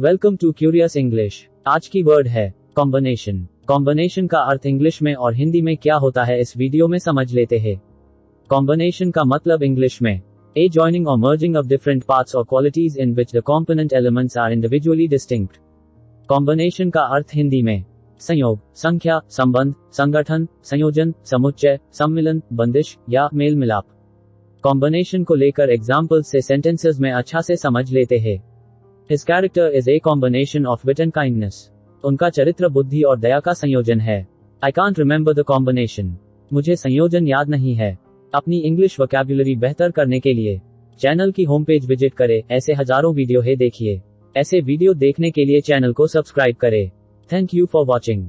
Welcome to curious English आज की word है कॉम्बिनेशन कॉम्बिनेशन का अर्थ इंग्लिश में और हिंदी में क्या होता है इस वीडियो में समझ लेते हैं। कॉम्बिनेशन का मतलब इंग्लिश में ए ज्वाइनिंग और merging of different parts or qualities in which the component elements are individually distinct. Combination का अर्थ हिंदी में, संयोग, संख्या, संबंध, संगठन, संयोजन, समुच्चय, सम्मिलन, बंदिश या मेल मिलाप कॉम्बिनेशन को लेकर एग्ज़ाम्पल से सेंटेंसेस में अच्छा से समझ लेते हैं। His character is a combination of wit and kindness उनका चरित्र बुद्धि और दया का संयोजन है। I can't remember the combination मुझे संयोजन याद नहीं है। अपनी इंग्लिश वोकैबुलरी बेहतर करने के लिए। चैनल की होम पेज विज़िट करें। ऐसे हज़ारों वीडियो है देखिए। ऐसे वीडियो देखने के लिए चैनल को सब्सक्राइब करें। Thank you for watching